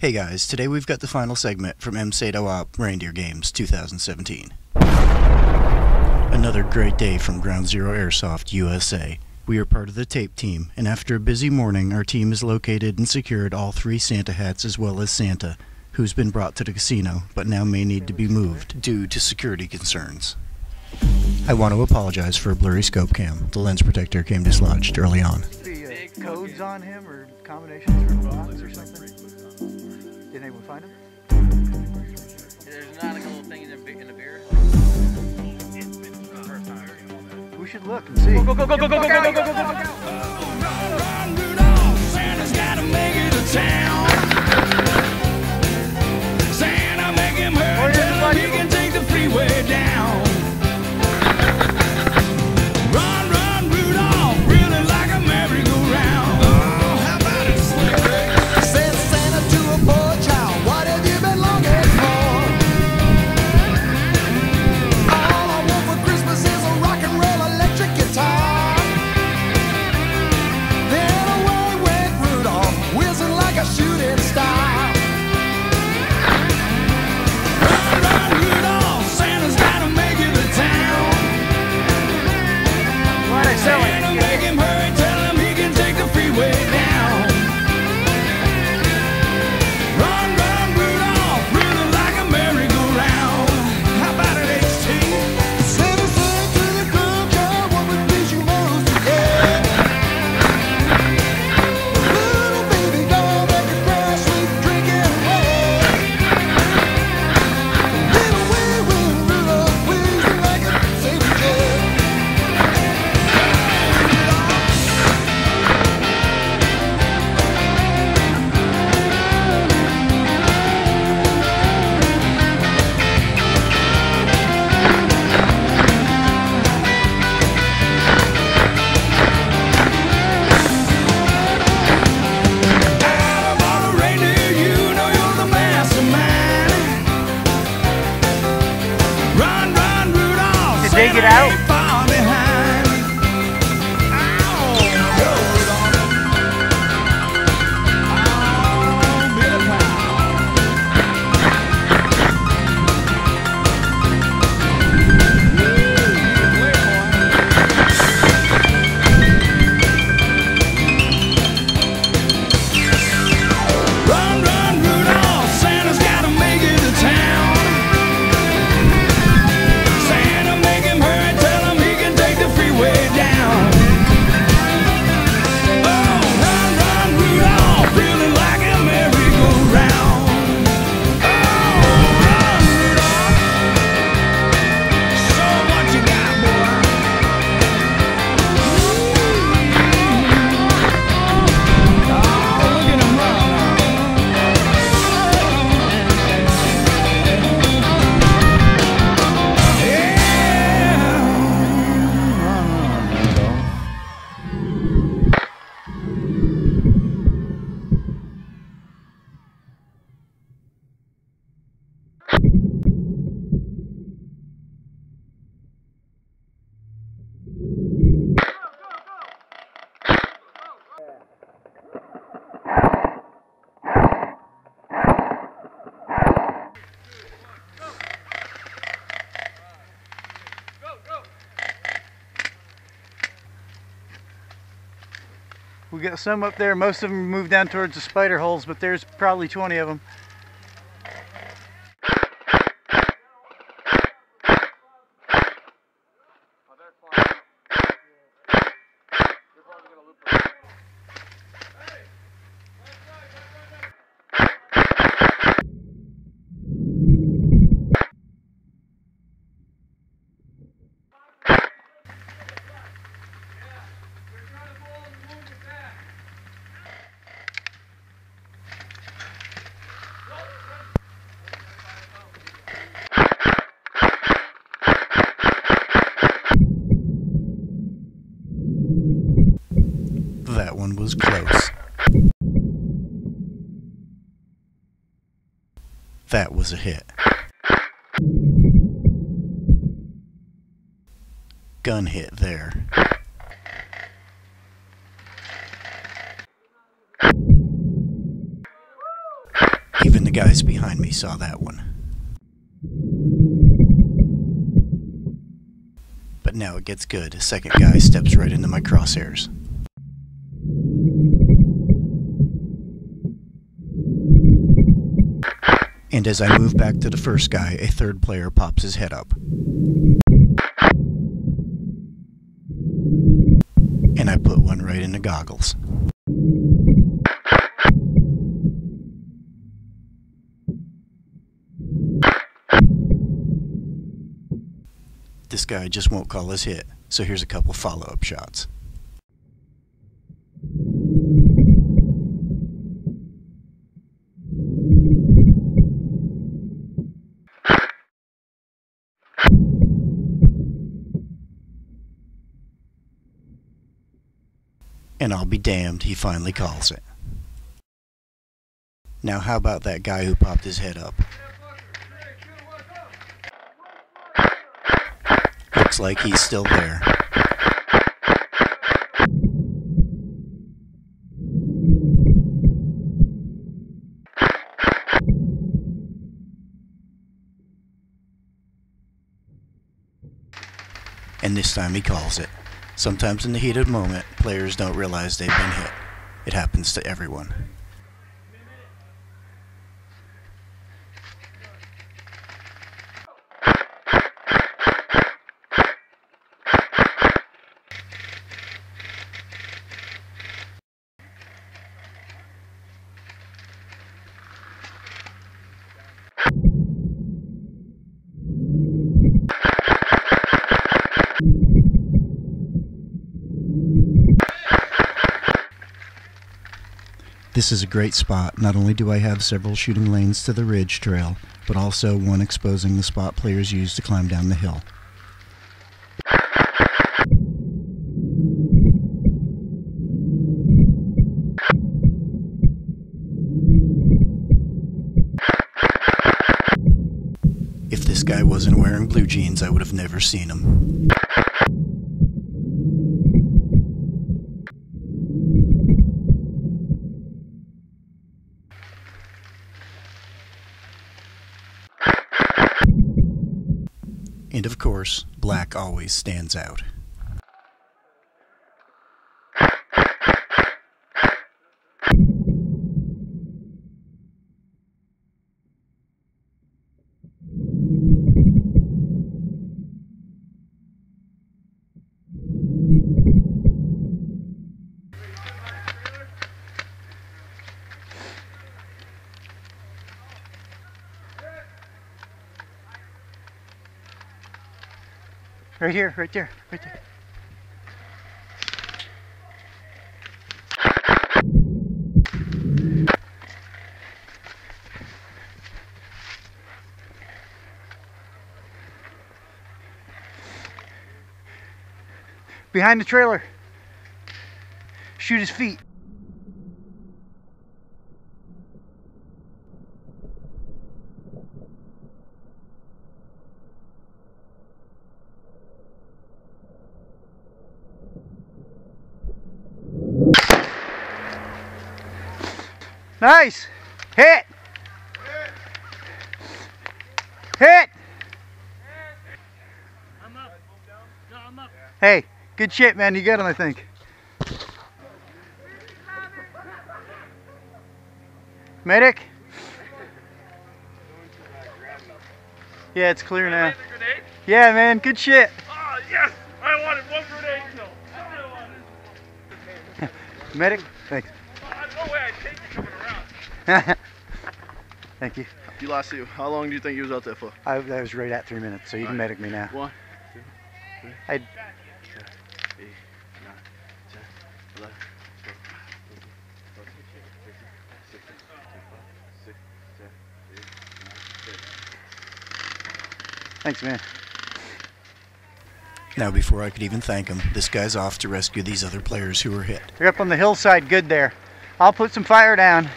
Hey guys, today we've got the final segment from MSATO Op Reindeer Games 2017. Another great day from Ground Zero Airsoft USA. We are part of the tape team, and after a busy morning, our team has located and secured all three Santa hats as well as Santa, who's been brought to the casino, but now may need to be moved due to security concerns. I want to apologize for a blurry scope cam. The lens protector came dislodged early on. The uh, codes on him or combinations box or something? Did anyone find him? There's not like a little thing in the, in the beer. We should look and see. Go, go, go, go, go, go, go, go, go, go, go, go. Where แล้ว We got some up there. Most of them moved down towards the spider holes, but there's probably 20 of them. That one was close. That was a hit. Gun hit there. Even the guys behind me saw that one. But now it gets good. A second guy steps right into my crosshairs. And as I move back to the first guy, a third player pops his head up. And I put one right in the goggles. This guy just won't call his hit, so here's a couple follow up shots. Be damned, he finally calls it. Now, how about that guy who popped his head up? Looks like he's still there. And this time he calls it. Sometimes in the heat of the moment, players don't realize they've been hit. It happens to everyone. This is a great spot. Not only do I have several shooting lanes to the ridge trail, but also one exposing the spot players use to climb down the hill. If this guy wasn't wearing blue jeans, I would have never seen him. And of course, black always stands out. Right here, right there, right there. Behind the trailer. Shoot his feet. Nice. Hit. Hit. I'm up. No, I'm up. Hey, good shit, man. You got him, I think. Medic? Yeah, it's clear now. Yeah, man. Good shit. Oh, yes! I wanted one grenade kill. Medic? Thanks. Oh, no way I'd take you coming around. Thank you. You lost two. How long do you think you was out there for? I, that was right at three minutes, so you can medic me now. One, two, three, I- eight, nine, ten, eleven, twelve, thirteen, fourteen, fifteen, sixteen, seventeen, sixteen, seventeen, eighteen, nineteen, thirty. Thanks, man. Now, before I could even thank him, this guy's off to rescue these other players who were hit. You're up on the hillside good there. I'll put some fire down.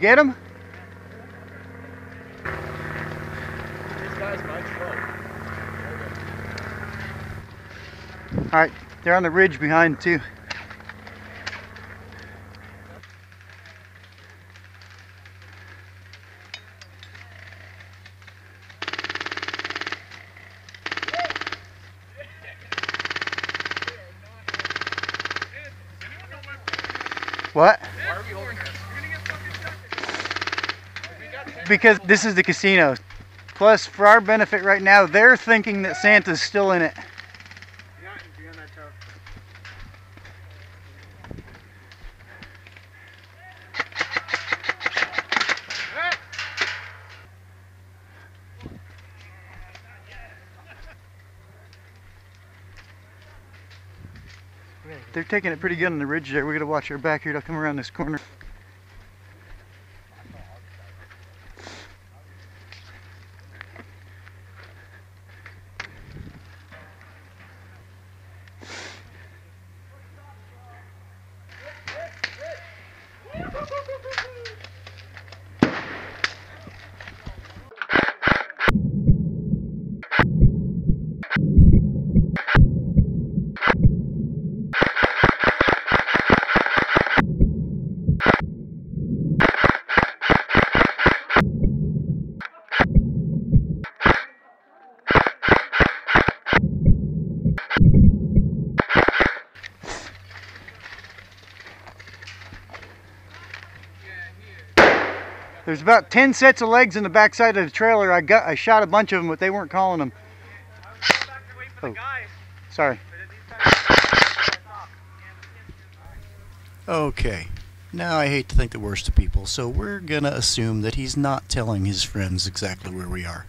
You get him? This guy's my truck. All right, they're on the ridge behind too. What? Because this is the casino. Plus, for our benefit right now, they're thinking that Santa's still in it. They're taking it pretty good on the ridge there. We gotta watch our back here. They'll come around this corner. There's about 10 sets of legs in the backside of the trailer. I got I shot a bunch of them, but they weren't calling them. Oh. Sorry. Okay. Now I hate to think the worst of people, so we're gonna assume that he's not telling his friends exactly where we are.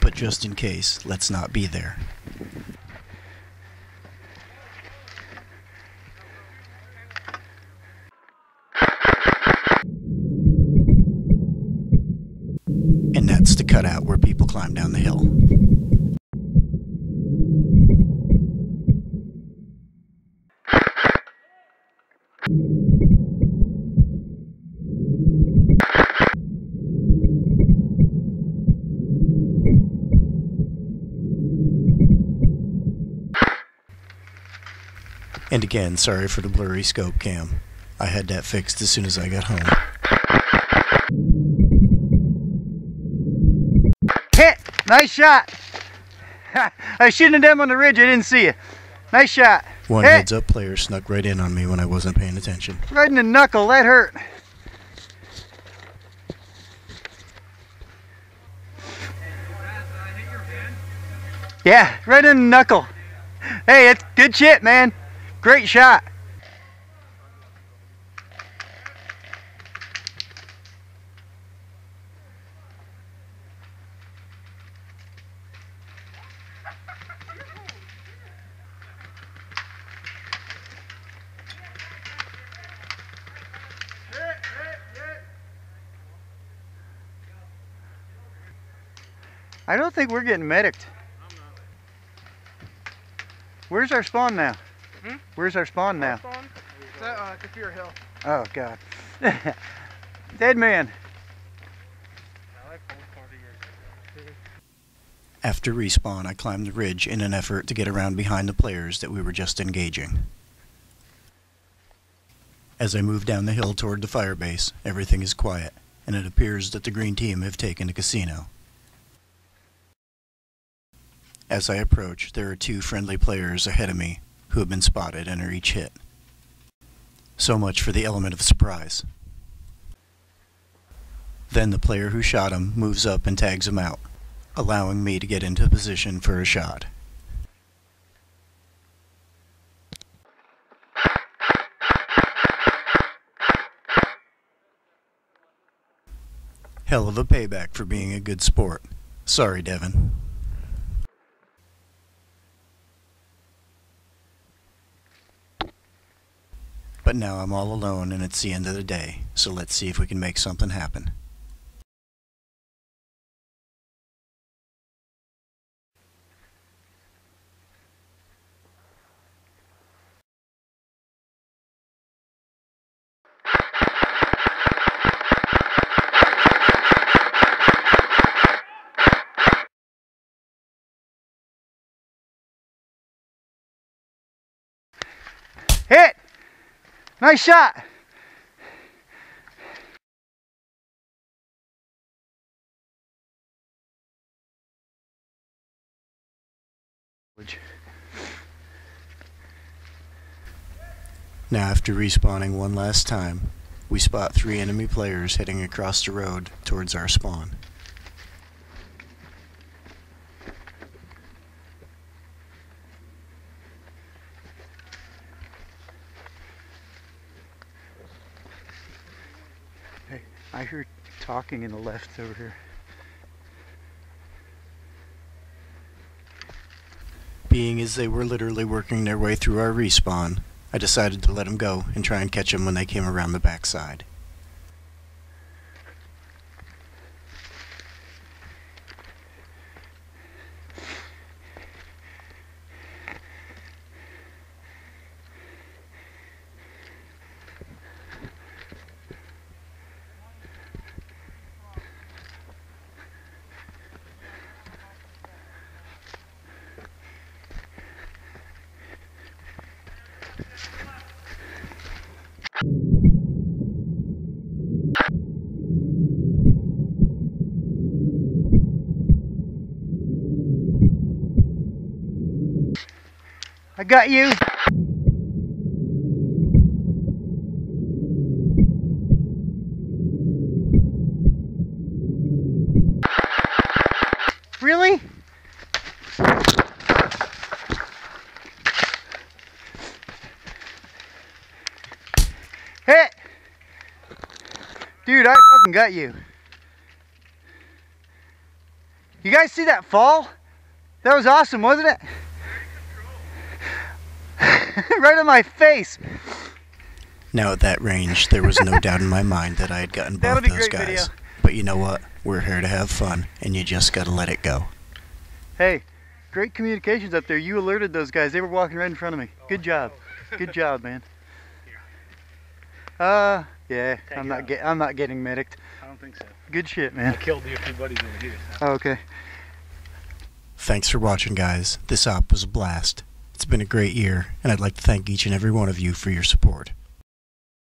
But just in case, let's not be there. And that's the cutout where people climb down the hill. And again, sorry for the blurry scope cam. I had that fixed as soon as I got home. Hit! Nice shot! I was shooting at them on the ridge. I didn't see you. Nice shot. One Hit! heads up player snuck right in on me when I wasn't paying attention. Right in the knuckle. That hurt. Yeah, right in the knuckle. Hey, it's good shit, man. Great shot. I don't think we're getting medicked. Where's our spawn now? Hmm? Where's our spawn now? Spawn? Is that uh, Kafir Hill? Oh God. Dead man. I like both party years. After respawn, I climbed the ridge in an effort to get around behind the players that we were just engaging. As I move down the hill toward the firebase, everything is quiet, and it appears that the green team have taken the casino. As I approach, there are two friendly players ahead of me who have been spotted and are each hit. So much for the element of surprise. Then the player who shot him moves up and tags him out, allowing me to get into position for a shot. Hell of a payback for being a good sport. Sorry, Devin. But now I'm all alone and it's the end of the day, so let's see if we can make something happen. Hit! Nice shot! Now, after respawning one last time, we spot three enemy players heading across the road towards our spawn. I heard talking in the left over here. Being as they were literally working their way through our respawn, I decided to let them go and try and catch them when they came around the backside. I got you! Really? Hit! Dude, I fucking got you. You guys see that fall? That was awesome, wasn't it? Right on my face. Now at that range, there was no doubt in my mind that I had gotten That'll both be those great guys. video. But you know what? We're here to have fun, and you just gotta let it go. Hey, great communications up there. You alerted those guys. They were walking right in front of me. Good job. Good job, man. Uh, yeah. Take I'm not get. I'm not getting medicked. I don't think so. Good shit, man. I man. killed you a few buddies over here. Oh, okay. Thanks for watching, guys. This op was a blast. It's been a great year, and I'd like to thank each and every one of you for your support.